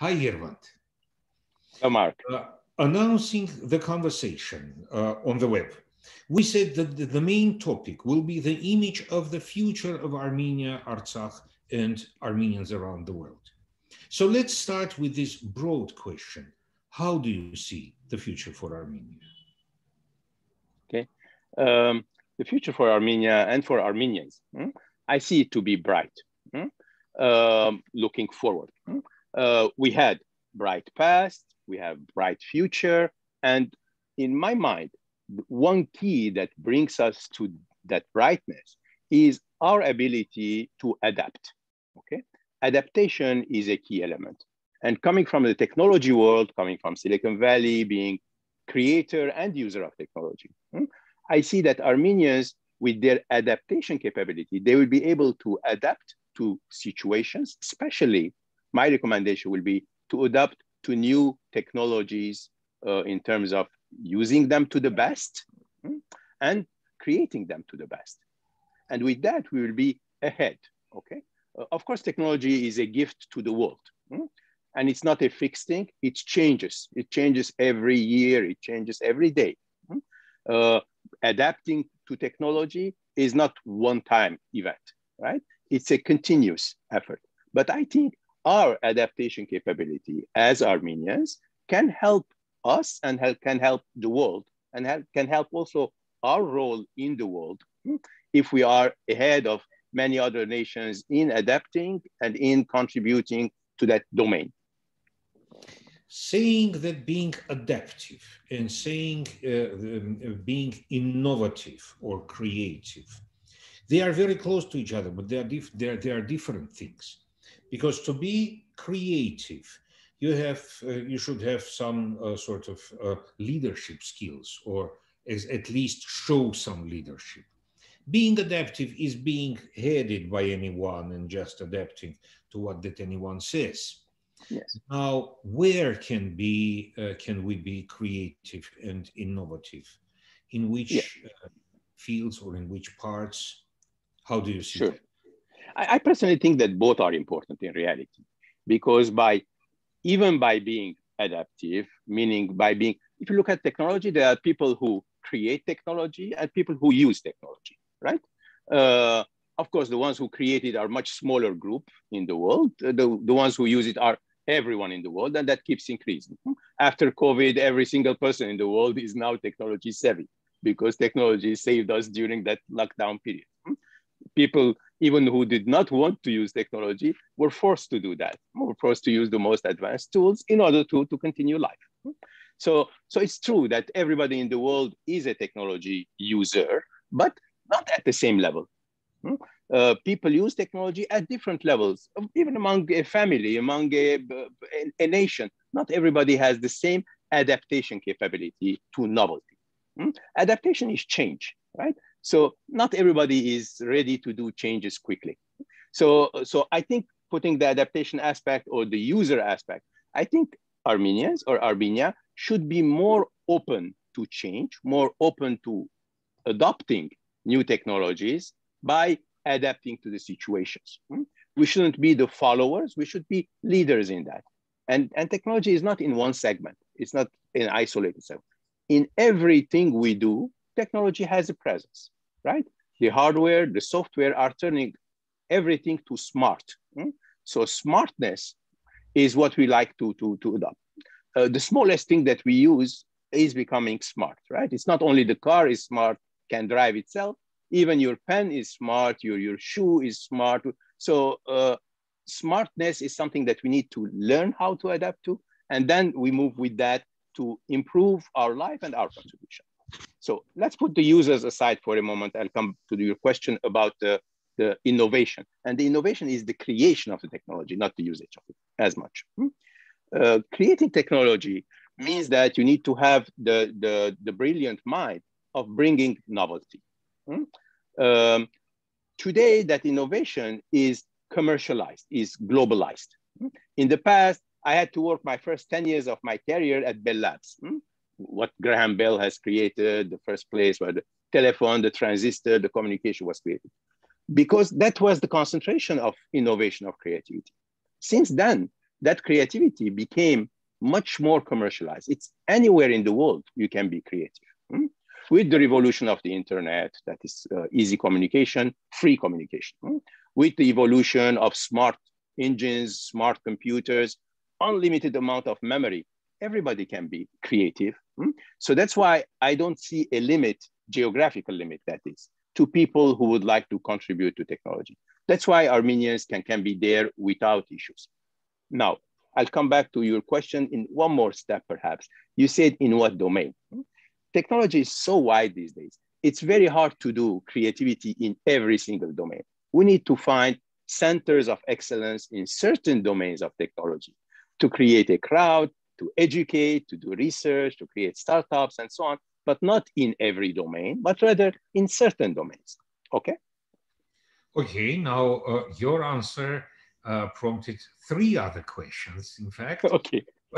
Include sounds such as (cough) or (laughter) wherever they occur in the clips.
Hi, Yervant. Hello, Mark. Uh, announcing the conversation uh, on the web, we said that the, the main topic will be the image of the future of Armenia, Artsakh, and Armenians around the world. So let's start with this broad question. How do you see the future for Armenia? Okay. Um, the future for Armenia and for Armenians, hmm? I see it to be bright. Hmm? Um, looking forward, hmm? Uh, we had bright past, we have bright future, and in my mind, one key that brings us to that brightness is our ability to adapt. Okay, adaptation is a key element. And coming from the technology world, coming from Silicon Valley, being creator and user of technology, hmm, I see that Armenians, with their adaptation capability, they will be able to adapt to situations, especially my recommendation will be to adapt to new technologies uh, in terms of using them to the best hmm, and creating them to the best. And with that, we will be ahead, okay? Uh, of course, technology is a gift to the world. Hmm? And it's not a fixed thing, it changes. It changes every year, it changes every day. Hmm? Uh, adapting to technology is not one time event, right? It's a continuous effort. But I think our adaptation capability as Armenians can help us and help, can help the world and help, can help also our role in the world hmm, if we are ahead of many other nations in adapting and in contributing to that domain. Saying that being adaptive and saying uh, um, being innovative or creative, they are very close to each other, but they are, they are, they are different things. Because to be creative, you have uh, you should have some uh, sort of uh, leadership skills or as, at least show some leadership being adaptive is being headed by anyone and just adapting to what that anyone says. Yes. Now, where can be uh, can we be creative and innovative? In which uh, fields or in which parts? How do you see sure. I, I personally think that both are important in reality, because by even by being adaptive, meaning by being, if you look at technology, there are people who create technology and people who use technology right? Uh, of course, the ones who create it are much smaller group in the world. The, the ones who use it are everyone in the world, and that keeps increasing. After COVID, every single person in the world is now technology savvy because technology saved us during that lockdown period. People, even who did not want to use technology, were forced to do that, were forced to use the most advanced tools in order to, to continue life. So, so it's true that everybody in the world is a technology user, but not at the same level. Uh, people use technology at different levels, even among a family, among a, a, nation. Not everybody has the same adaptation capability to novelty. Hmm? Adaptation is change, right? So not everybody is ready to do changes quickly. So, so I think putting the adaptation aspect or the user aspect, I think Armenians or Armenia should be more open to change, more open to adopting new technologies by adapting to the situations. Hmm? We shouldn't be the followers, we should be leaders in that. And, and technology is not in one segment, it's not an isolated segment. In everything we do, technology has a presence, right? The hardware, the software are turning everything to smart. Hmm? So smartness is what we like to, to, to adopt. Uh, the smallest thing that we use is becoming smart, right? It's not only the car is smart, can drive itself. Even your pen is smart, your, your shoe is smart. So uh, smartness is something that we need to learn how to adapt to. And then we move with that to improve our life and our contribution. So let's put the users aside for a moment I'll come to your question about the, the innovation. And the innovation is the creation of the technology, not the usage of it as much. Hmm? Uh, creating technology means that you need to have the, the, the brilliant mind of bringing novelty. Hmm? Um, today, that innovation is commercialized, is globalized. Hmm? In the past, I had to work my first 10 years of my career at Bell Labs. What Graham Bell has created, the first place where the telephone, the transistor, the communication was created. Because that was the concentration of innovation, of creativity. Since then, that creativity became much more commercialized. It's anywhere in the world you can be creative. Hmm? With the revolution of the internet, that is uh, easy communication, free communication. Hmm? With the evolution of smart engines, smart computers, unlimited amount of memory, everybody can be creative. Hmm? So that's why I don't see a limit, geographical limit that is, to people who would like to contribute to technology. That's why Armenians can, can be there without issues. Now, I'll come back to your question in one more step, perhaps. You said in what domain? Technology is so wide these days. It's very hard to do creativity in every single domain. We need to find centers of excellence in certain domains of technology to create a crowd, to educate, to do research, to create startups and so on, but not in every domain, but rather in certain domains. Okay? Okay, now uh, your answer uh, prompted three other questions, in fact. (laughs) Okay. (laughs)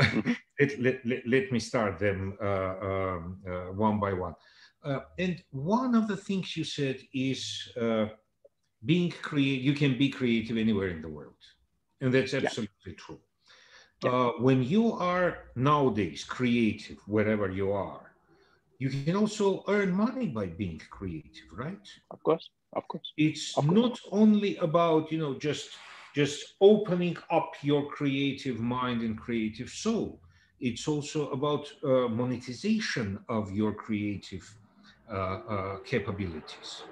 let, let, let, let, me start them uh, um, uh, one by one. Uh, and one of the things you said is uh, being creative, you can be creative anywhere in the world. And that's absolutely yeah. true. Yeah. Uh, when you are nowadays creative, wherever you are, you can also earn money by being creative, right? Of course, of course. It's of course. not only about, you know, just just opening up your creative mind and creative soul. It's also about uh, monetization of your creative uh, uh, capabilities.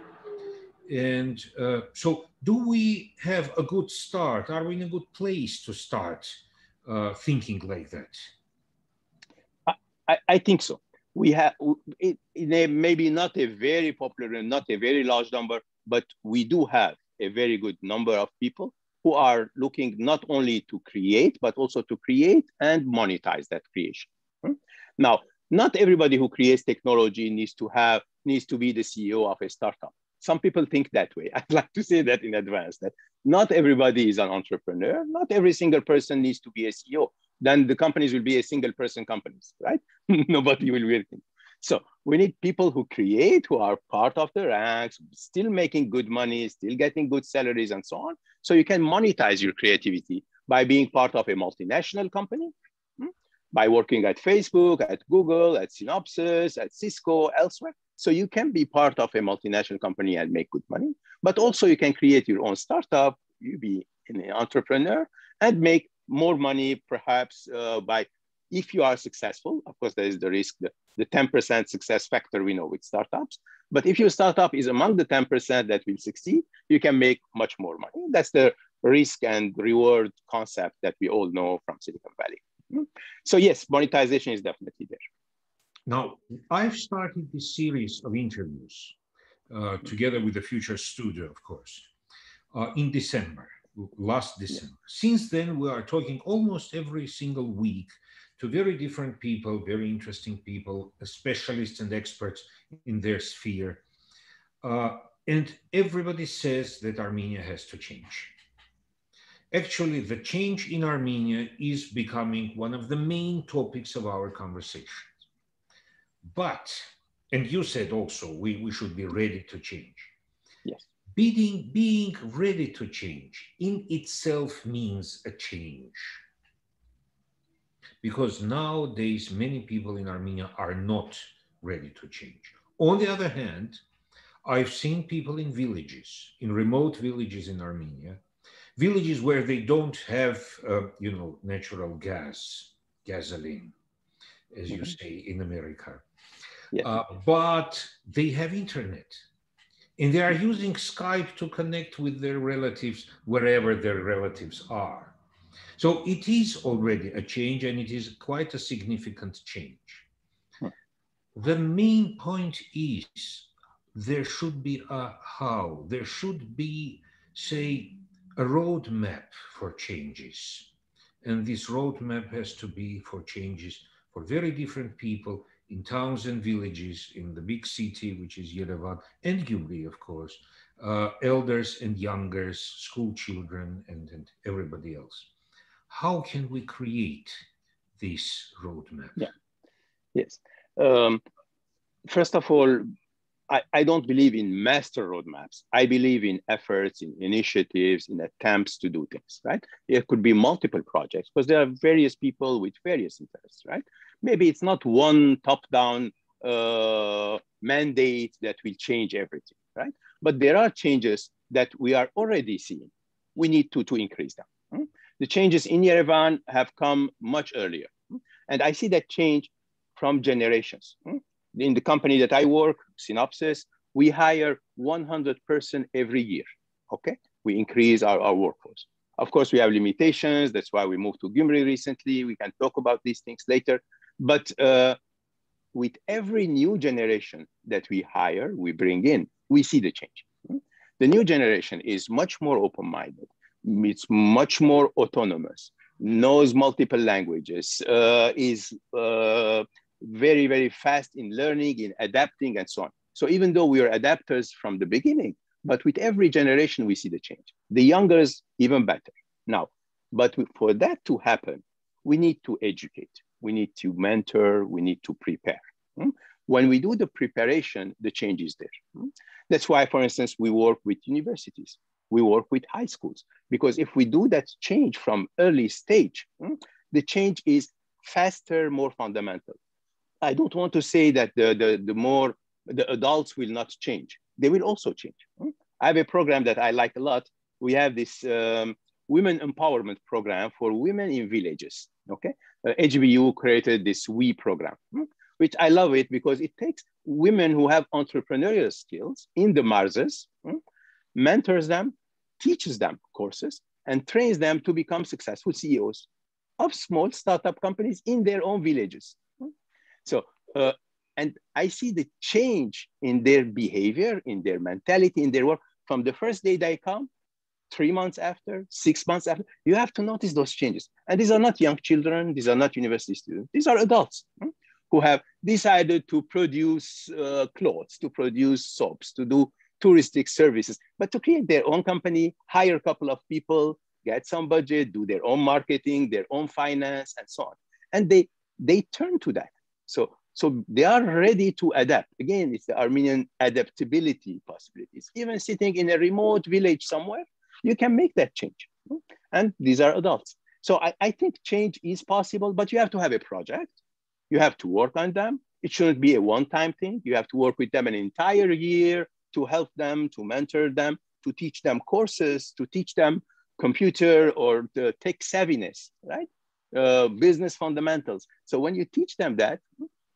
And uh, so, do we have a good start? Are we in a good place to start uh, thinking like that? I, I think so. We have, it, it maybe not a very popular and not a very large number, but we do have a very good number of people who are looking not only to create, but also to create and monetize that creation. Hmm? Now, not everybody who creates technology needs to have, needs to be the CEO of a startup. Some people think that way. (laughs) I'd like to say that in advance, that not everybody is an entrepreneur. Not every single person needs to be a CEO. Then the companies will be a single person companies, right? (laughs) Nobody will be. So we need people who create, who are part of the ranks, still making good money, still getting good salaries and so on. So you can monetize your creativity by being part of a multinational company, hmm? by working at Facebook, at Google, at Synopsys, at Cisco, elsewhere. So you can be part of a multinational company and make good money, but also you can create your own startup, you be an entrepreneur and make more money perhaps uh, by if you are successful, of course, there is the risk, the, the 10% success factor we know with startups. But if your startup is among the 10% that will succeed, you can make much more money. That's the risk and reward concept that we all know from Silicon Valley. Hmm? So yes, monetization is definitely there. Now, I've started this series of interviews uh, together with the Future Studio, of course, uh, in December, last December. Since then, we are talking almost every single week to very different people, very interesting people, specialists and experts in their sphere. Uh, and everybody says that Armenia has to change. Actually, the change in Armenia is becoming one of the main topics of our conversations. But, and you said also, we, we should be ready to change. Yes. Being, being ready to change in itself means a change because nowadays many people in Armenia are not ready to change. On the other hand, I've seen people in villages, in remote villages in Armenia, villages where they don't have, uh, you know, natural gas, gasoline, as mm-hmm. you say in America. Yeah. Uh, but they have internet and they are using Skype to connect with their relatives wherever their relatives are. So it is already a change and it is quite a significant change. Hmm. The main point is there should be a how, there should be, say, a roadmap for changes. And this roadmap has to be for changes for very different people in towns and villages, in the big city, which is Yerevan, and Gyumri, of course, uh, elders and youngers, school children, and, and everybody else how can we create this roadmap? Yeah. Yes. Um, first of all, I, I don't believe in master roadmaps. I believe in efforts, in initiatives, in attempts to do things, right? It could be multiple projects because there are various people with various interests, right? Maybe it's not one top-down uh, mandate that will change everything, right? But there are changes that we are already seeing. We need to, to increase them. Hmm? The changes in Yerevan have come much earlier. Hmm? And I see that change from generations. Hmm? in the company that I work, Synopsys, we hire 100 person every year, okay? We increase our, our workforce. Of course, we have limitations. That's why we moved to Gyumri recently. We can talk about these things later. But uh, with every new generation that we hire, we bring in, we see the change. The new generation is much more open-minded. It's much more autonomous, knows multiple languages, uh, is uh, very, very fast in learning, in adapting, and so on. So even though we are adapters from the beginning, but with every generation, we see the change. The youngers, even better. Now, but for that to happen, we need to educate, we need to mentor, we need to prepare. Hmm? When we do the preparation, the change is there. Hmm? That's why, for instance, we work with universities, we work with high schools, because if we do that change from early stage, hmm, the change is faster, more fundamental. I don't want to say that the, the, the more the adults will not change. They will also change. I have a program that I like a lot. We have this um, women empowerment program for women in villages. Okay, uh, AGBU created this WE program, which I love it because it takes women who have entrepreneurial skills in the marzes, mentors them, teaches them courses, and trains them to become successful CEOs of small startup companies in their own villages. So, uh, and I see the change in their behavior, in their mentality, in their work from the first day they come, three months after, six months after. You have to notice those changes. And these are not young children, these are not university students, these are adults hmm, who have decided to produce uh, clothes, to produce soaps, to do touristic services, but to create their own company, hire a couple of people, get some budget, do their own marketing, their own finance, and so on. And they, they turn to that. So, so they are ready to adapt. Again, it's the Armenian adaptability possibilities. Even sitting in a remote village somewhere, you can make that change. And these are adults. So I, I think change is possible, but you have to have a project. You have to work on them. It shouldn't be a one-time thing. You have to work with them an entire year to help them, to mentor them, to teach them courses, to teach them computer or the tech savviness, right? Uh, business fundamentals. So when you teach them that,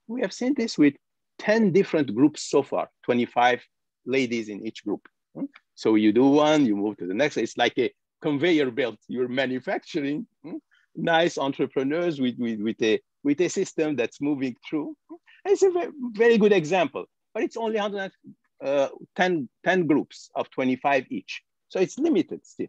we have seen this with 10 different groups so far, 25 ladies in each group. So you do one, you move to the next. It's like a conveyor belt. You're manufacturing nice entrepreneurs with, with, with, a, with a system that's moving through. It's a very, very good example, but it's only 110 uh, 10 groups of 25 each. So it's limited still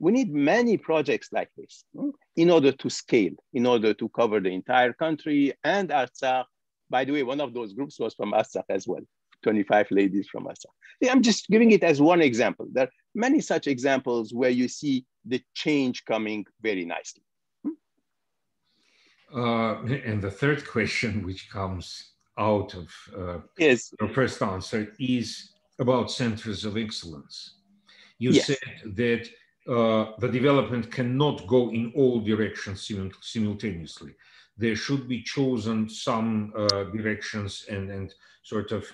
we need many projects like this hmm, in order to scale, in order to cover the entire country and Artsakh. By the way, one of those groups was from Artsakh as well, 25 ladies from Artsakh. I'm just giving it as one example. There are many such examples where you see the change coming very nicely. Hmm. Uh, and the third question, which comes out of uh, yes. your first answer, is about centers of excellence. You yes. said that uh, the development cannot go in all directions simul simultaneously. There should be chosen some uh, directions and, and sort of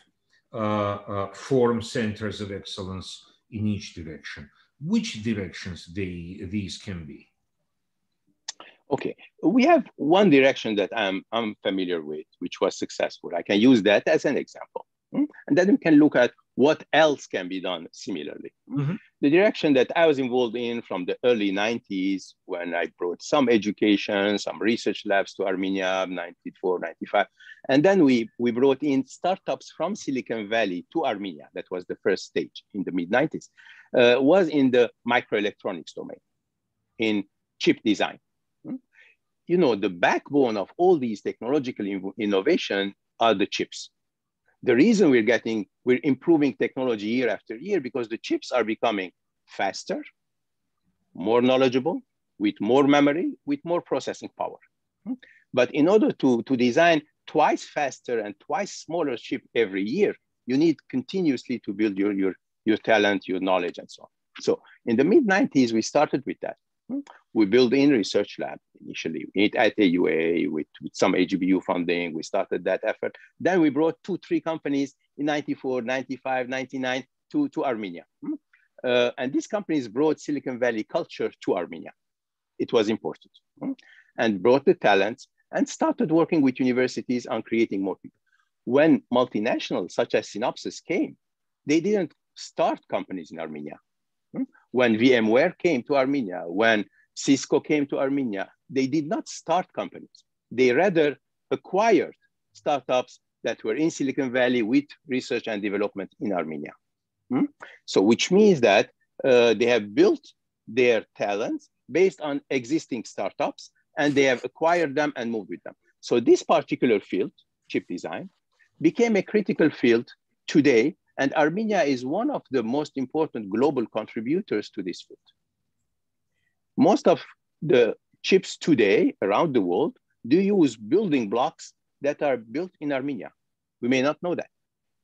form centers of excellence in each direction. Which directions they, these can be? Okay, we have one direction that I'm, I'm familiar with, which was successful. I can use that as an example. Hmm? And then we can look at what else can be done similarly. Mm-hmm. The direction that I was involved in from the early 90s when I brought some education, some research labs to Armenia, 94, 95. And then we, we brought in startups from Silicon Valley to Armenia. That was the first stage in the mid 90s, uh, was in the microelectronics domain, in chip design. Hmm? You know, the backbone of all these technological innovation are the chips the reason we're getting, we're improving technology year after year because the chips are becoming faster, more knowledgeable, with more memory, with more processing power. But in order to, to design twice faster and twice smaller chip every year, You need continuously to build your, your, your talent, your knowledge, and so on. So in the mid 90s, we started with that. We built in research lab initially at AUA with, with some AGBU funding. We started that effort. Then we brought two, three companies in 94, 95, 99 to, to Armenia. Hmm? Uh, and these companies brought Silicon Valley culture to Armenia. It was important. Hmm? And brought the talents and started working with universities on creating more people. When multinationals such as Synopsys came, they didn't start companies in Armenia. Hmm? When VMware came to Armenia, when Cisco came to Armenia, they did not start companies. They rather acquired startups that were in Silicon Valley with research and development in Armenia. Hmm? So, which means that uh, they have built their talents based on existing startups and they have acquired them and moved with them. So, this particular field, chip design, became a critical field today and Armenia is one of the most important global contributors to this field. Most of the chips today around the world do use building blocks that are built in Armenia. We may not know that.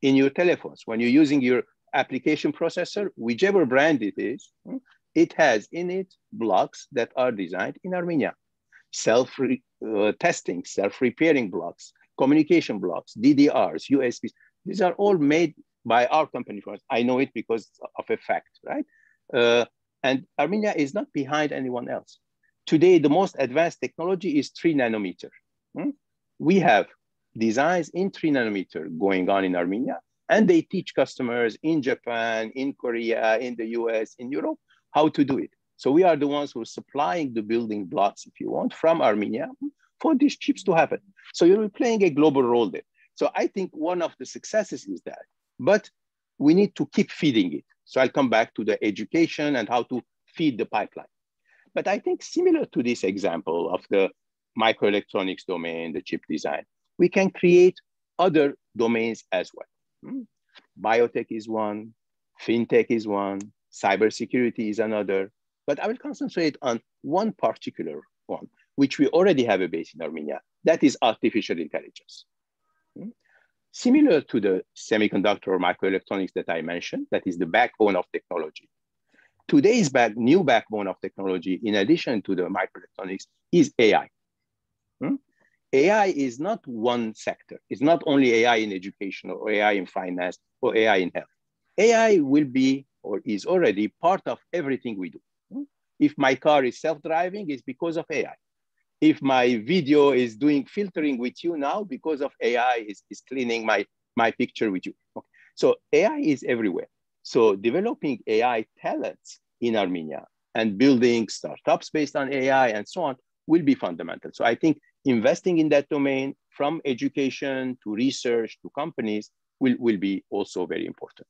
In your telephones, when you're using your application processor, whichever brand it is, it has in it blocks that are designed in Armenia. Self-testing, uh, self-repairing blocks, communication blocks, DDRs, USBs, these are all made by our company. I know it because of a fact, right? Uh, and Armenia is not behind anyone else. Today, the most advanced technology is three nanometer. Hmm? We have designs in three nanometer going on in Armenia, and they teach customers in Japan, in Korea, in the US, in Europe, how to do it. So we are the ones who are supplying the building blocks, if you want, from Armenia for these chips to happen. So you're playing a global role there. So I think one of the successes is that but we need to keep feeding it. So I'll come back to the education and how to feed the pipeline. But I think similar to this example of the microelectronics domain, the chip design, we can create other domains as well. Hmm? Biotech is one, fintech is one, cybersecurity is another, but I will concentrate on one particular one, which we already have a base in Armenia, that is artificial intelligence. Similar to the semiconductor or microelectronics that I mentioned, that is the backbone of technology. Today's back, new backbone of technology, in addition to the microelectronics, is AI. Hmm? AI is not one sector. It's not only AI in education or AI in finance or AI in health. AI will be or is already part of everything we do. Hmm? If my car is self-driving, it's because of AI if my video is doing filtering with you now because of AI is, is cleaning my, my picture with you. Okay. So AI is everywhere. So developing AI talents in Armenia and building startups based on AI and so on will be fundamental. So I think investing in that domain from education to research to companies will, will be also very important.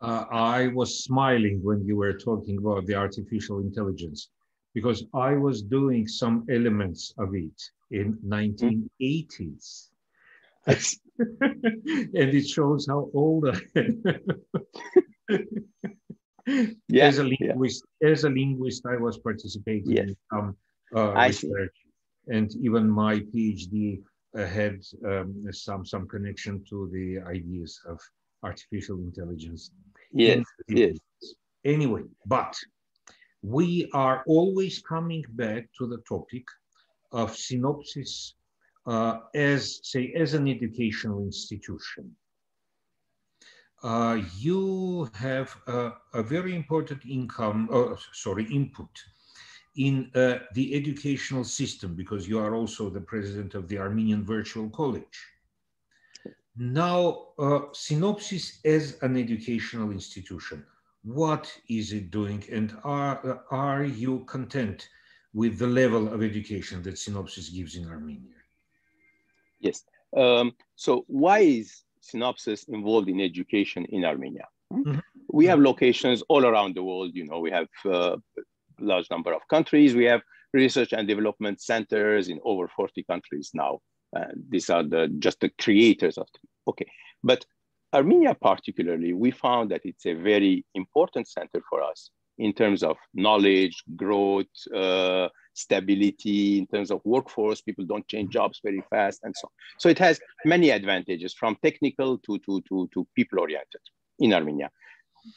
Uh, I was smiling when you were talking about the artificial intelligence because I was doing some elements of it in 1980s. (laughs) and it shows how old I am. (laughs) yeah, as a linguist, yeah. as a linguist, I was participating yes. in some uh, research, see. and even my PhD uh, had um, some some connection to the ideas of artificial intelligence. Yes, yes. Anyway, but we are always coming back to the topic of Synopsys uh, as, say, as an educational institution. Uh, you have a, a, very important income, uh, sorry, input in uh, the educational system because you are also the president of the Armenian Virtual College. Now, uh, Synopsys as an educational institution, what is it doing and are, are you content with the level of education that Synopsys gives in Armenia? Yes. Um, so why is Synopsys involved in education in Armenia? Mm -hmm. We have locations all around the world. You know, we have uh, a large number of countries. We have research and development centers in over 40 countries now. Uh, these are the just the creators of them. Okay, but Armenia, particularly, we found that it's a very important center for us in terms of knowledge, growth, uh, stability, in terms of workforce, people don't change jobs very fast and so on. So it has many advantages from technical to, to, to, to people oriented in Armenia.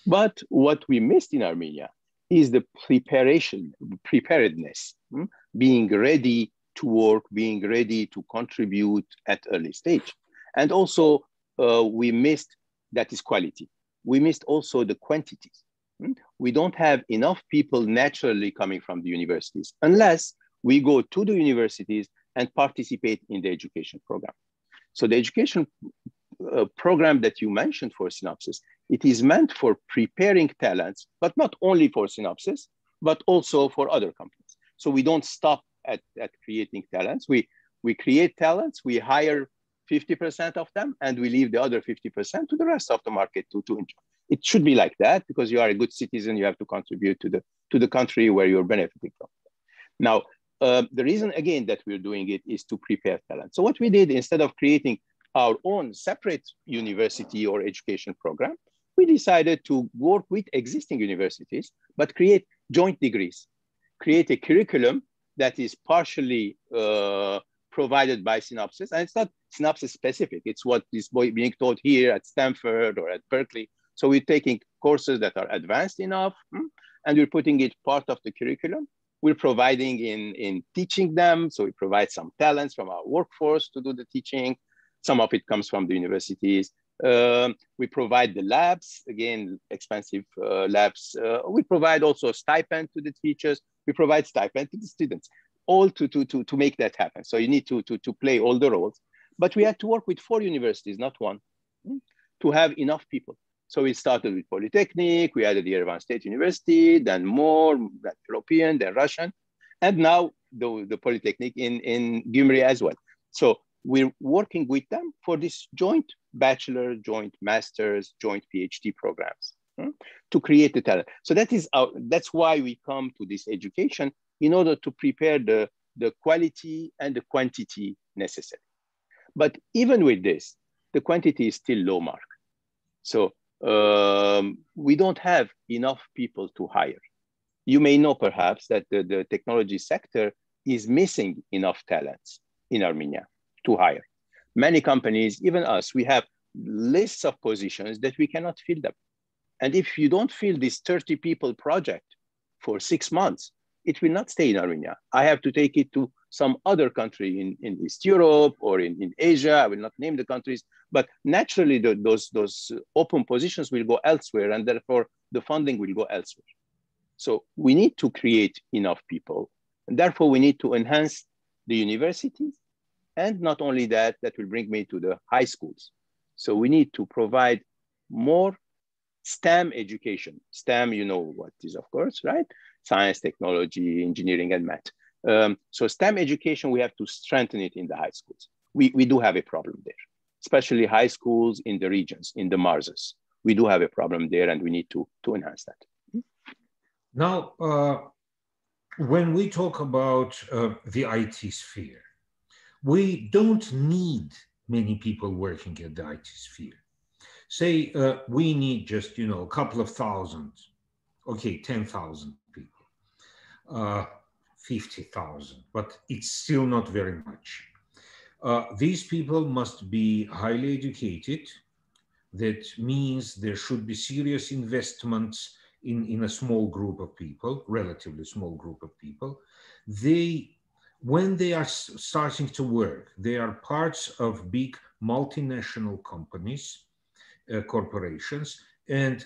But what we missed in Armenia is the preparation, preparedness, hmm? being ready to work, being ready to contribute at early stage. And also uh, we missed that is quality. We missed also the quantities. Hmm? We don't have enough people naturally coming from the universities unless we go to the universities and participate in the education program. So the education uh, program that you mentioned for Synopsys, it is meant for preparing talents, but not only for Synopsys, but also for other companies. So we don't stop at, at creating talents. We, we create talents, we hire 50% of them, and we leave the other 50% to the rest of the market to, to enjoy. It should be like that because you are a good citizen, you have to contribute to the, to the country where you're benefiting from. Now, uh, the reason again that we're doing it is to prepare talent. So what we did, instead of creating our own separate university or education program, we decided to work with existing universities, but create joint degrees, create a curriculum that is partially uh, provided by Synopsys. And it's not Synopsys specific. It's what is being taught here at Stanford or at Berkeley. So we're taking courses that are advanced enough hmm, and we're putting it part of the curriculum. We're providing in, in teaching them. So we provide some talents from our workforce to do the teaching. Some of it comes from the universities. Um, we provide the labs, again, expensive uh, labs. Uh, we provide also stipend to the teachers. We provide stipend to the students, all to, to, to, to make that happen. So you need to, to, to play all the roles. But we had to work with four universities, not one, hmm, to have enough people. So we started with Polytechnic, we added the Yerevan State University, then more, then European, then Russian, and now the, the Polytechnic in, in Gyumri as well. So we're working with them for this joint bachelor, joint master's, joint PhD programs hmm, to create the talent. So that is our, that's why we come to this education in order to prepare the, the quality and the quantity necessary. But even with this, the quantity is still low mark. So um, we don't have enough people to hire. You may know perhaps that the, the technology sector is missing enough talents in Armenia to hire. Many companies, even us, we have lists of positions that we cannot fill them. And if you don't fill this 30 people project for six months, it will not stay in Armenia. I have to take it to some other country in, in East Europe or in, in Asia. I will not name the countries, but naturally the, those, those open positions will go elsewhere and therefore the funding will go elsewhere. So we need to create enough people. And therefore we need to enhance the universities and not only that, that will bring me to the high schools. So we need to provide more STEM education. STEM, you know what is, of course, right? Science, technology, engineering, and math. Um, so STEM education, we have to strengthen it in the high schools. We, we do have a problem there, especially high schools in the regions, in the marzes. We do have a problem there and we need to, to enhance that. Now, uh, when we talk about uh, the IT sphere, we don't need many people working at the IT sphere. Say uh, we need just, you know, a couple of thousand, okay, 10,000 people, uh, 50,000, but it's still not very much. Uh, these people must be highly educated. That means there should be serious investments in, in a small group of people, relatively small group of people. They when they are starting to work, they are parts of big multinational companies, uh, corporations, and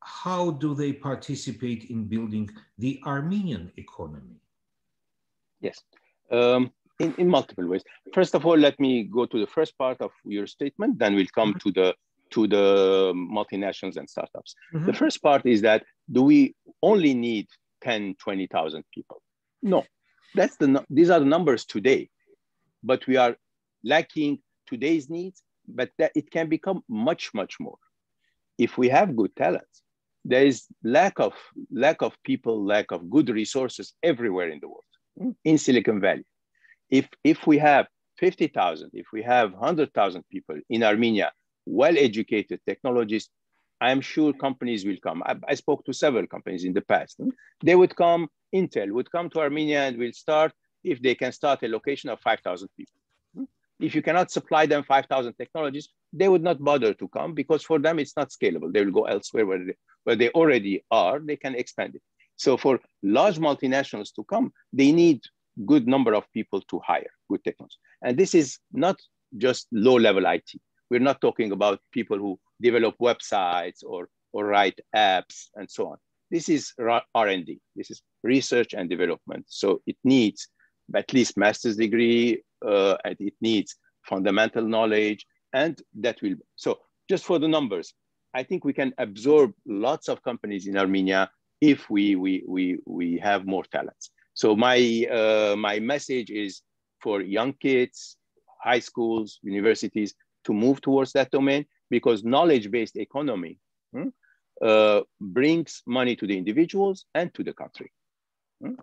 how do they participate in building the Armenian economy? Yes, um, in, in multiple ways. First of all, let me go to the first part of your statement, then we'll come mm-hmm. to the to the multinationals and startups. Mm-hmm. The first part is that do we only need 10, 20,000 people? No, that's the these are the numbers today, but we are lacking today's needs, but that it can become much, much more. If we have good talents, there is lack of lack of people, lack of good resources everywhere in the world, in Silicon Valley. If if we have 50,000, if we have 100,000 people in Armenia, well-educated technologists, I'm sure companies will come. I, I, spoke to several companies in the past. They would come, Intel would come to Armenia and will start if they can start a location of 5,000 people. If you cannot supply them 5,000 technologies, they would not bother to come because for them it's not scalable. They will go elsewhere where they, where they already are, they can expand it. So for large multinationals to come, they need good number of people to hire good technologists. And this is not just low level IT. We're not talking about people who develop websites or, or write apps and so on. This is R&D. This is research and development. So it needs at least master's degree, uh, and it needs fundamental knowledge, and that will, so just for the numbers, I think we can absorb lots of companies in Armenia if we, we, we, we have more talents. So my, uh, my message is for young kids, high schools, universities to move towards that domain because knowledge-based economy hmm, uh, brings money to the individuals and to the country. Hmm?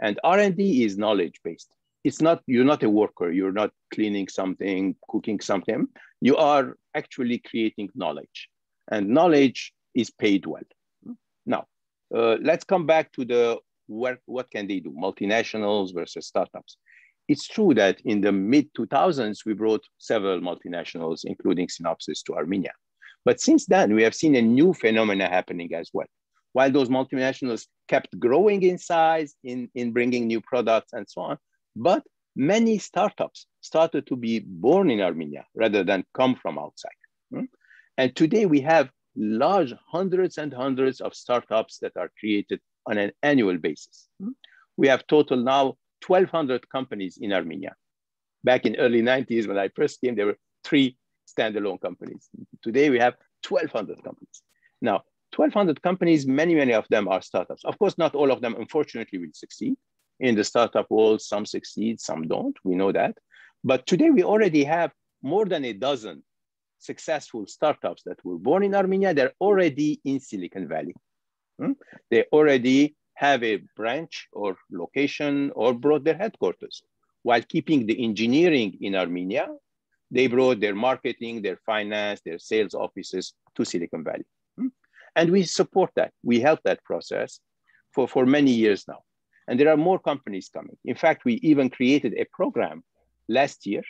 And R&D is knowledge-based. It's not, you're not a worker, you're not cleaning something, cooking something. You are actually creating knowledge and knowledge is paid well. Uh, let's come back to the what, what can they do, multinationals versus startups. It's true that in the mid 2000s, we brought several multinationals, including Synopsys, to Armenia. But since then, we have seen a new phenomena happening as well. While those multinationals kept growing in size, in, in bringing new products and so on, but many startups started to be born in Armenia rather than come from outside. Hmm? And today we have large hundreds and hundreds of startups that are created on an annual basis. Hmm? We have total now 1,200 companies in Armenia. Back in early 90s, when I first came, there were three standalone companies. Today we have 1,200 companies. Now, 1,200 companies, many, many of them are startups. Of course, not all of them, unfortunately, will succeed. In the startup world, some succeed, some don't. We know that. But today we already have more than a dozen successful startups that were born in Armenia. They're already in Silicon Valley. Hmm? They already have a branch or location or brought their headquarters. While keeping the engineering in Armenia, they brought their marketing, their finance, their sales offices to Silicon Valley. Hmm? And we support that. We help that process for, for many years now. And there are more companies coming. In fact, we even created a program last year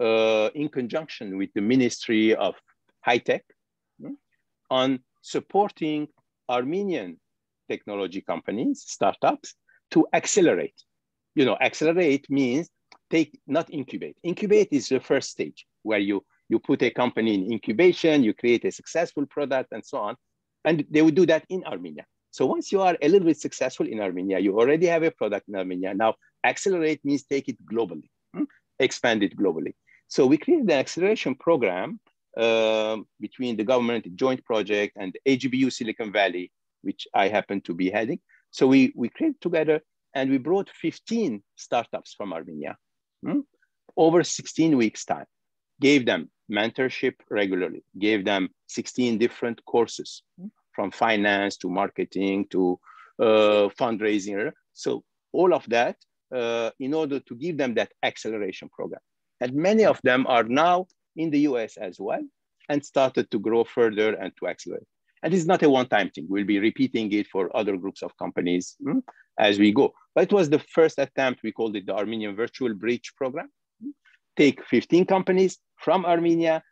uh, in conjunction with the Ministry of High Tech hmm, on supporting Armenian technology companies, startups, to accelerate. You know, accelerate means take, not incubate. Incubate is the first stage where you, you put a company in incubation, you create a successful product and so on. And they would do that in Armenia. So once you are a little bit successful in Armenia, you already have a product in Armenia. Now, accelerate means take it globally, hmm? expand it globally. So we created an acceleration program uh, between the government joint project and AGBU Silicon Valley, which I happen to be heading. So we, we created together and we brought 15 startups from Armenia hmm? over 16 weeks time, gave them mentorship regularly, gave them 16 different courses hmm? from finance to marketing to uh, fundraising. So all of that uh, in order to give them that acceleration program. And many of them are now in the US as well and started to grow further and to accelerate. And it's not a one-time thing. We'll be repeating it for other groups of companies hmm, as we go. But it was the first attempt. We called it the Armenian Virtual Bridge Program. Take 15 companies from Armenia,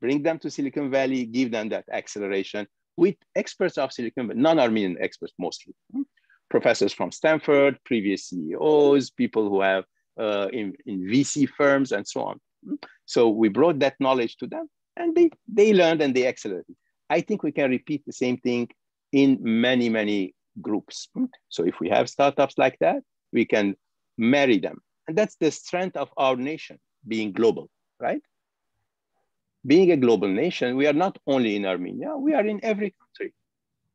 bring them to Silicon Valley, give them that acceleration with experts of Silicon Valley, non-Armenian experts mostly. Hmm, professors from Stanford, previous CEOs, people who have uh, in, in VC firms and so on. Hmm. So we brought that knowledge to them and they, they learned and they accelerated. I think we can repeat the same thing in many, many groups. Hmm. So if we have startups like that, we can marry them. And that's the strength of our nation being global, right? Being a global nation, we are not only in Armenia, we are in every country.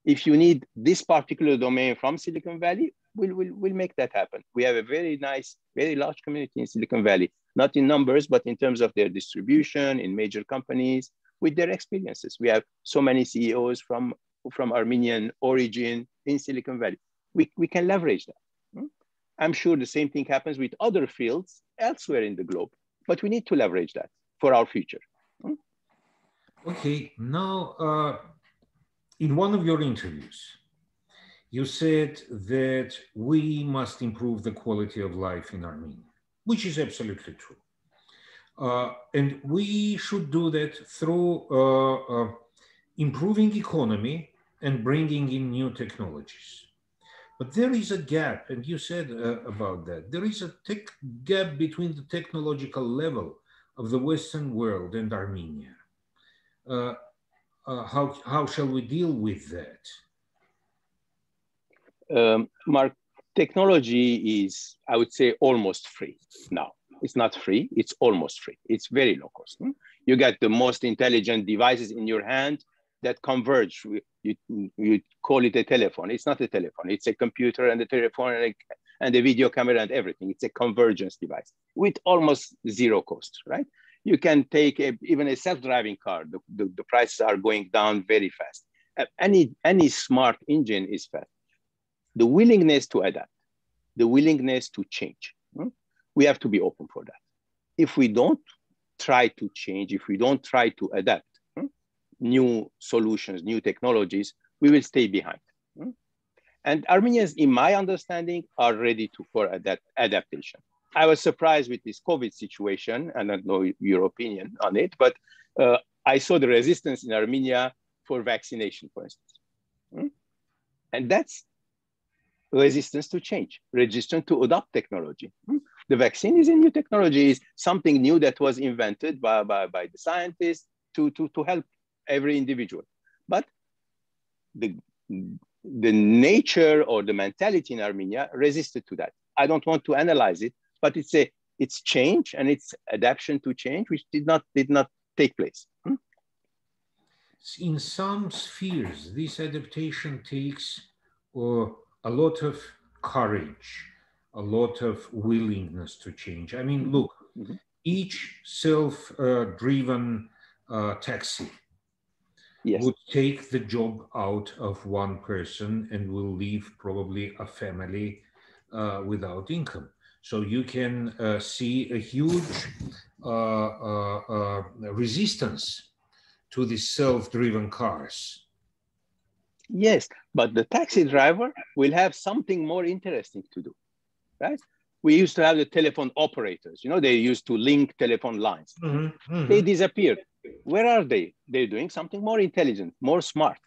If you need this particular domain from Silicon Valley, we'll, we'll, we'll make that happen. We have a very nice, very large community in Silicon Valley, not in numbers, but in terms of their distribution in major companies with their experiences. We have so many CEOs from, from Armenian origin in Silicon Valley. We, we can leverage that. Hmm? I'm sure the same thing happens with other fields elsewhere in the globe, but we need to leverage that for our future. Hmm? Okay, now uh, in one of your interviews, you said that we must improve the quality of life in Armenia, which is absolutely true. Uh, and we should do that through uh, uh, improving economy and bringing in new technologies. But there is a gap, and you said uh, about that. There is a tech gap between the technological level of the Western world and Armenia. Uh, uh, how, how shall we deal with that? Um, Mark, technology is, I would say, almost free now. It's not free, it's almost free. It's very low cost. Hmm? You get the most intelligent devices in your hand that converge. You, you call it a telephone. It's not a telephone, it's a computer and a telephone and a, and a video camera and everything. It's a convergence device with almost zero cost, right? You can take a, even a self-driving car. The, the, the, prices are going down very fast. Any, any smart engine is fast. The willingness to adapt, the willingness to change. Hmm? We have to be open for that. If we don't try to change, if we don't try to adapt hmm, new solutions, new technologies, we will stay behind. Hmm? And Armenians, in my understanding, are ready to, for adapt, adaptation. I was surprised with this COVID situation. I don't know your opinion on it, but uh, I saw the resistance in Armenia for vaccination, for instance. And that's resistance to change, resistance to adopt technology. Hmm? The vaccine is a new technology, is something new that was invented by, by, by the scientists to, to, to help every individual. But the, the nature or the mentality in Armenia resisted to that. I don't want to analyze it, but it's a it's change and it's adaptation to change, which did not did not take place. Hmm? In some spheres, this adaptation takes uh, a lot of courage, a lot of willingness to change. I mean, look, mm-hmm. each self-driven uh, taxi yes. would take the job out of one person and will leave probably a family uh, without income. So you can uh, see a huge uh, uh, uh resistance to the self-driven cars. Yes, but the taxi driver will have something more interesting to do, right? We used to have the telephone operators. You know, they used to link telephone lines. Mm-hmm, mm-hmm. They disappeared. Where are they? They're doing something more intelligent, more smart.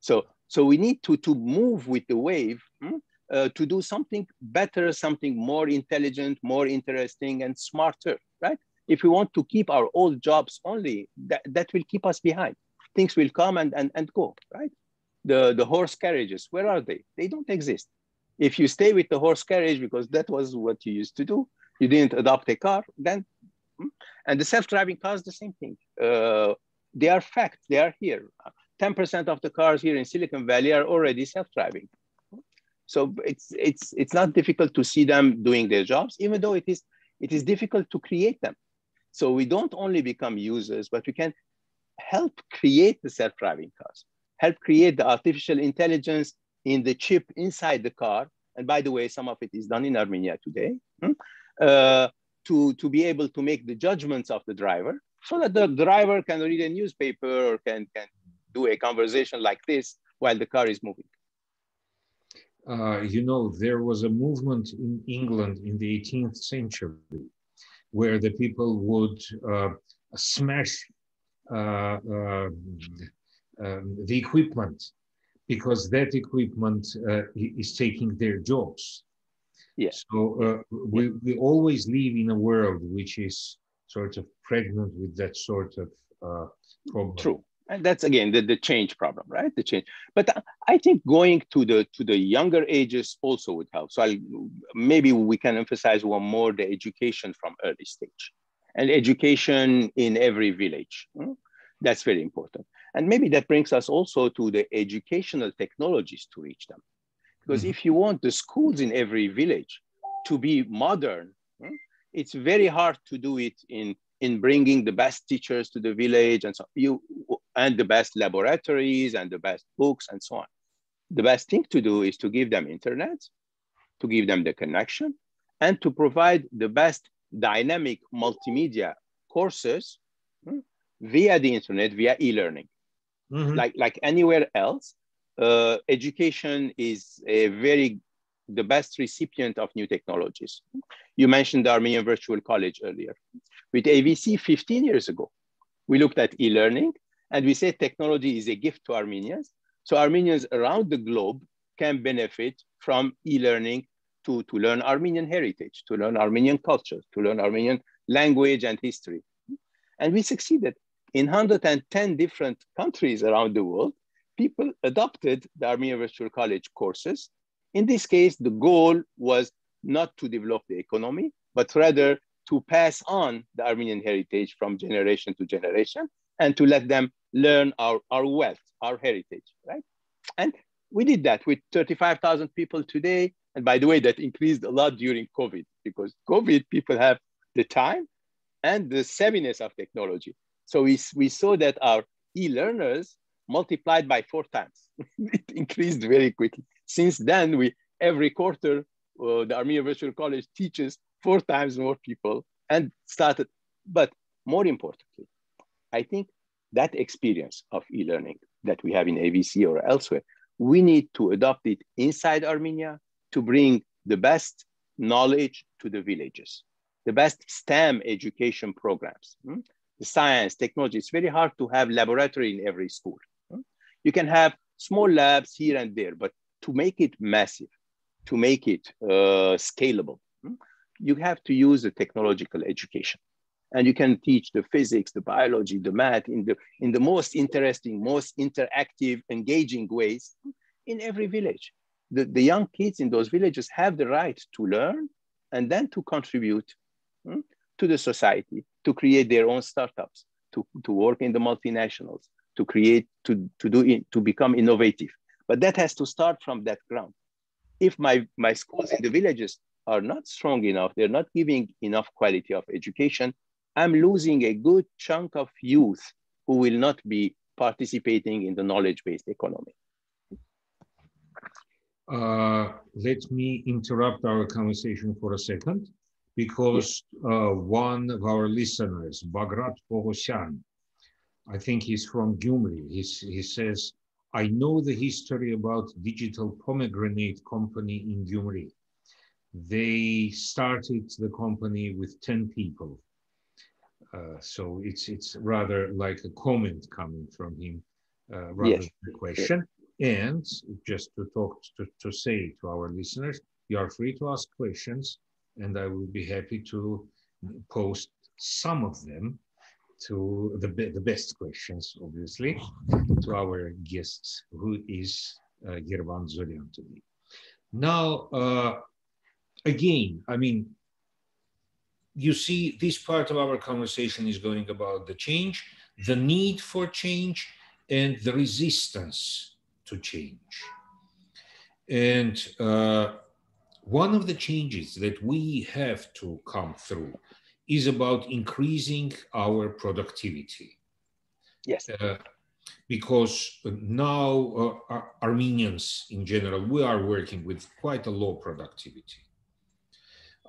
So, so we need to to move with the wave. Hmm? uh, to do something better, something more intelligent, more interesting, and smarter, right? If we want to keep our old jobs only, that, that will keep us behind. Things will come and, and, and go, right? The, the horse carriages, where are they? They don't exist. If you stay with the horse carriage because that was what you used to do, you didn't adopt a car, then, hmm? and the self-driving cars, the same thing. Uh, they are fact, they are here. 10% of the cars here in Silicon Valley are already self-driving. So it's it's it's not difficult to see them doing their jobs, even though it is it is difficult to create them. So we don't only become users, but we can help create the self-driving cars, help create the artificial intelligence in the chip inside the car. And by the way, some of it is done in Armenia today. Hmm? Uh, to, to be able to make the judgments of the driver so that the driver can read a newspaper or can, can do a conversation like this while the car is moving uh, you know, there was a movement in England in the 18th century where the people would uh, smash uh, uh um, the equipment because that equipment uh, is taking their jobs. Yes. So uh, we, we always live in a world which is sort of pregnant with that sort of problem. True and that's again the, the change problem right the change but i think going to the to the younger ages also would help so I'll, maybe we can emphasize one more the education from early stage and education in every village hmm? that's very important and maybe that brings us also to the educational technologies to reach them because mm-hmm. if you want the schools in every village to be modern hmm, it's very hard to do it in in bringing the best teachers to the village and so you and the best laboratories and the best books and so on. The best thing to do is to give them internet, to give them the connection, and to provide the best dynamic multimedia courses hmm, via the internet, via e-learning. Mm-hmm. Like, like anywhere else, uh, education is a very the best recipient of new technologies. You mentioned the Armenian Virtual College earlier. With AVC 15 years ago, we looked at e-learning and we said technology is a gift to Armenians. So Armenians around the globe can benefit from e-learning to, to learn Armenian heritage, to learn Armenian culture, to learn Armenian language and history. And we succeeded. In 110 different countries around the world, people adopted the Armenian Virtual College courses. In this case, the goal was not to develop the economy, but rather to pass on the Armenian heritage from generation to generation and to let them learn our, our wealth, our heritage, right? And we did that with 35,000 people today. And by the way, that increased a lot during COVID because COVID people have the time and the savviness of technology. So we, we saw that our e-learners multiplied by four times. (laughs) it increased very quickly. Since then, we every quarter, uh, the Armenian Virtual College teaches four times more people and started. But more importantly, I think that experience of e-learning that we have in AVC or elsewhere, we need to adopt it inside Armenia to bring the best knowledge to the villages, the best STEM education programs. Science, technology, it's very hard to have laboratory in every school. You can have small labs here and there, but to make it massive, to make it uh, scalable, you have to use the technological education and you can teach the physics, the biology, the math in the, in the most interesting, most interactive, engaging ways in every village. The, the young kids in those villages have the right to learn and then to contribute hmm, to the society, to create their own startups, to, to work in the multinationals, to create, to, to, do, to become innovative. But that has to start from that ground. If my, my schools in the villages are not strong enough, they're not giving enough quality of education, I'm losing a good chunk of youth who will not be participating in the knowledge-based economy. Uh, let me interrupt our conversation for a second because uh, one of our listeners, Bagrat Pogosyan, I think he's from Gyumri, he's, he says, I know the history about digital pomegranate company in Gyumri. They started the company with 10 people uh, so it's it's rather like a comment coming from him uh, rather yes. than a question. And just to talk to, to say to our listeners, you are free to ask questions, and I will be happy to post some of them to the, the best questions, obviously, to our guests, who is uh, Yervant Zorian today. Now, uh, again, I mean, you see this part of our conversation is going about the change, the need for change, and the resistance to change. And uh, one of the changes that we have to come through is about increasing our productivity. Yes. Uh, because now uh, Armenians in general, we are working with quite a low productivity.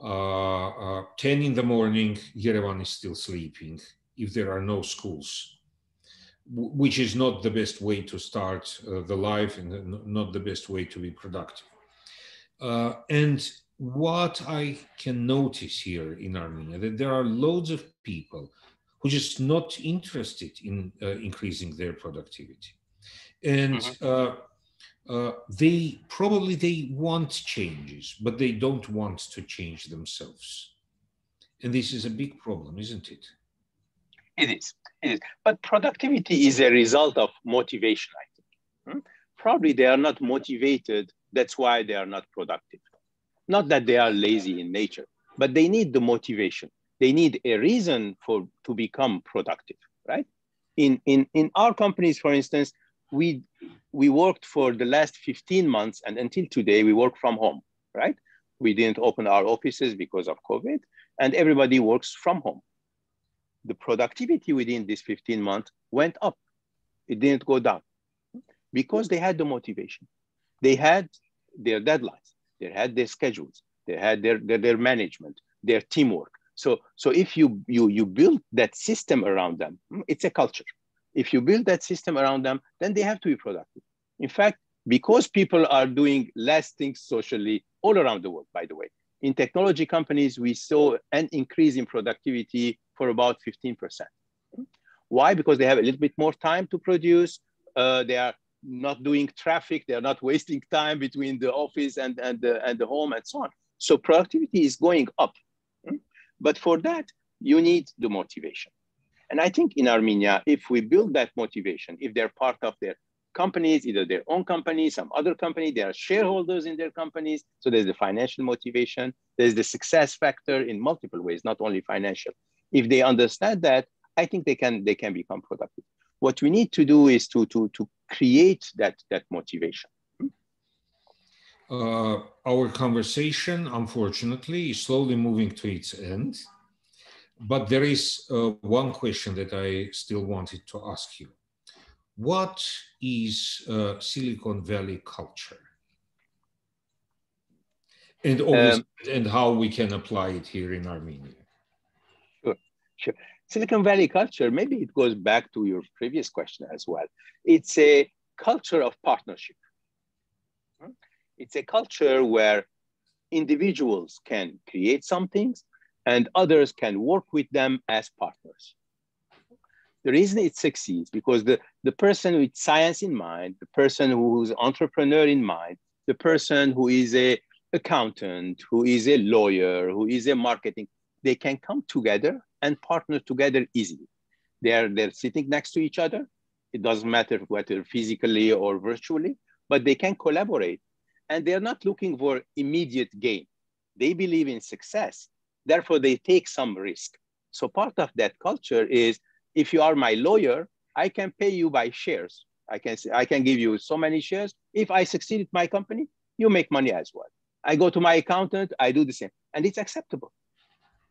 Uh, uh, 10 in the morning, Yerevan is still sleeping if there are no schools, which is not the best way to start uh, the life and not the best way to be productive. And what I can notice here in Armenia that there are loads of people who just not interested in uh, increasing their productivity, and mm-hmm. uh, uh, they probably they want changes, but they don't want to change themselves. And this is a big problem, isn't it? It is. It is. But productivity is a result of motivation, I think. Hmm? Probably they are not motivated. That's why they are not productive. Not that they are lazy in nature, but they need the motivation. They need a reason for to become productive, right? In, in, in our companies, for instance, we we worked for the last 15 months and until today we work from home right we didn't open our offices because of covid and everybody works from home the productivity within this 15 months went up it didn't go down because they had the motivation they had their deadlines they had their schedules they had their, their, their management their teamwork so so if you you you build that system around them it's a culture if you build that system around them, then they have to be productive. In fact, because people are doing less things socially all around the world, by the way. In technology companies, we saw an increase in productivity for about 15%. Why? Because they have a little bit more time to produce. Uh, they are not doing traffic. They are not wasting (laughs) time between the office and, and, the, and the home and so on. So productivity is going up. Hmm? But for that, you need the motivation. And I think in Armenia, if we build that motivation, if they're part of their companies, either their own company, some other company, they are shareholders in their companies. So there's the financial motivation, there's the success factor in multiple ways, not only financial. If they understand that, I think they can they can become productive. What we need to do is to to to create that that motivation. Uh, our conversation, unfortunately, is slowly moving to its end. But there is uh, one question that I still wanted to ask you what is uh, Silicon Valley culture? And, um, and how we can apply it here in Armenia. Sure, sure. Silicon Valley culture, maybe it goes back to your previous question as well. It's a culture of partnership. It's a culture where individuals can create some things and others can work with them as partners. The reason it succeeds because the, the person with science in mind, the person who's entrepreneur in mind, the person who is a accountant, who is a lawyer, who is a marketing, they can come together and partner together easily. They're, they're sitting next to each other. It doesn't matter whether physically or virtually, but they can collaborate. And they're not looking for immediate gain. They believe in success. Therefore, they take some risk. So part of that culture is if you are my lawyer, I can pay you by shares. I can I can give you so many shares. If I succeed at my company, you make money as well. I go to my accountant, I do the same, and it's acceptable.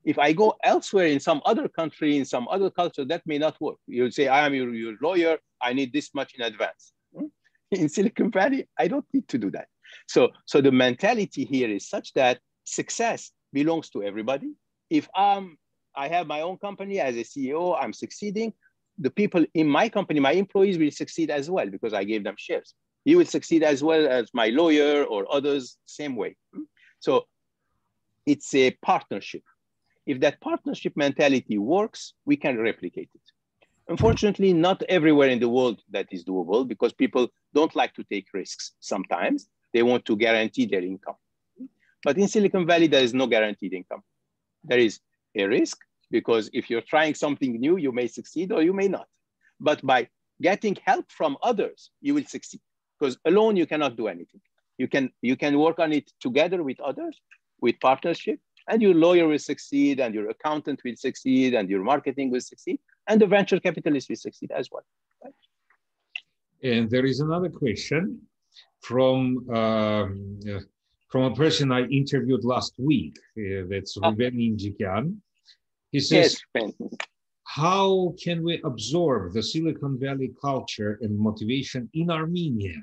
If I go elsewhere in some other country, in some other culture, that may not work. You'll say, I am your, your lawyer, I need this much in advance. Hmm? (laughs) In Silicon Valley, I don't need to do that. So, so the mentality here is such that success belongs to everybody. If I'm I have my own company as a CEO, I'm succeeding. The people in my company, my employees will succeed as well because I gave them shares. You will succeed as well as my lawyer or others, same way. So it's a partnership. If that partnership mentality works, we can replicate it. Unfortunately, not everywhere in the world that is doable because people don't like to take risks sometimes. They want to guarantee their income. But in Silicon Valley, there is no guaranteed income. There is a risk because if you're trying something new, you may succeed or you may not. But by getting help from others, you will succeed because alone you cannot do anything. You can, you can work on it together with others, with partnership, and your lawyer will succeed, and your accountant will succeed, and your marketing will succeed, and the venture capitalist will succeed as well. Right? And there is another question from um, from a person I interviewed last week. Uh, that's oh. Ruben Injikian. He says, yes, how can we absorb the Silicon Valley culture and motivation in Armenia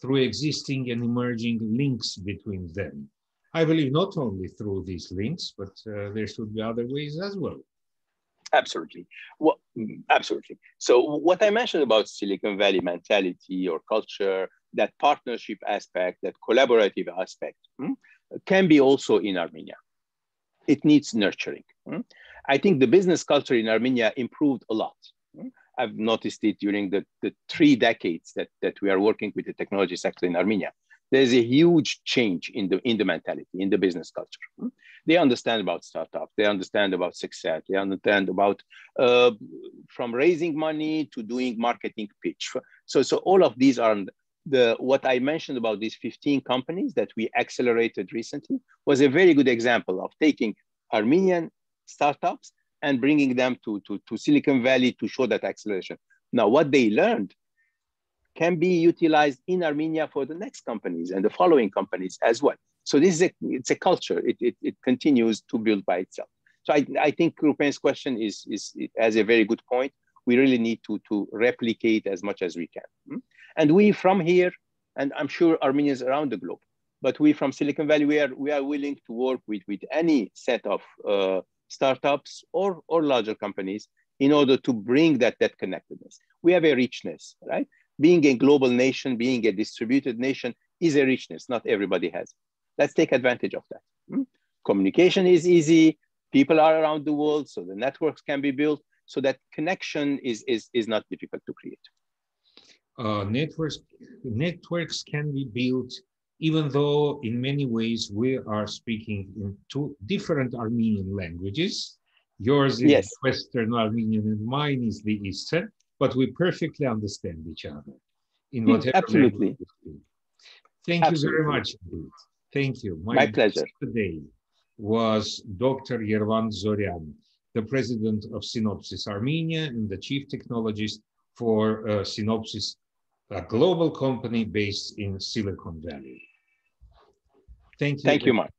through existing and emerging links between them? I believe not only through these links, but uh, there should be other ways as well. Absolutely. Well, mm, absolutely. So what I mentioned about Silicon Valley mentality or culture that partnership aspect, that collaborative aspect, hmm, can be also in Armenia. It needs nurturing. Hmm. I think the business culture in Armenia improved a lot. Hmm. I've noticed it during the, the three decades that, that we are working with the technology sector in Armenia. There's a huge change in the, in the mentality, in the business culture. They understand about startups, they understand about success, they understand about uh, from raising money to doing marketing pitch. So, so all of these are the what I mentioned about these 15 companies that we accelerated recently was a very good example of taking Armenian startups and bringing them to, to, to Silicon Valley to show that acceleration. Now, what they learned can be utilized in Armenia for the next companies and the following companies as well. So this is a, it's a culture. It, it, it continues to build by itself. So I, I think Rupen's question is, is, has a very good point. We really need to, to replicate as much as we can. Hmm? And we from here, and I'm sure Armenians around the globe, but we from Silicon Valley, we are, we are willing to work with, with any set of uh, startups or, or larger companies in order to bring that, that connectedness. We have a richness, right? Being a global nation, being a distributed nation is a richness. Not everybody has. Let's take advantage of that. Hmm? Communication is easy. People are around the world, so the networks can be built so that connection is, is, is not difficult to create. Uh, networks, networks can be built even though in many ways we are speaking in two different Armenian languages. Yours is yes. Western Armenian and mine is the Eastern, but we perfectly understand each other in hmm, whatever Absolutely. Thank Absolutely. you very much indeed. Thank you. My, My pleasure. Today was Dr. Yervant Zorian, the president of Synopsys Armenia and the chief technologist for uh, Synopsys, a global company based in Silicon Valley. Thank you. Thank you, Mark.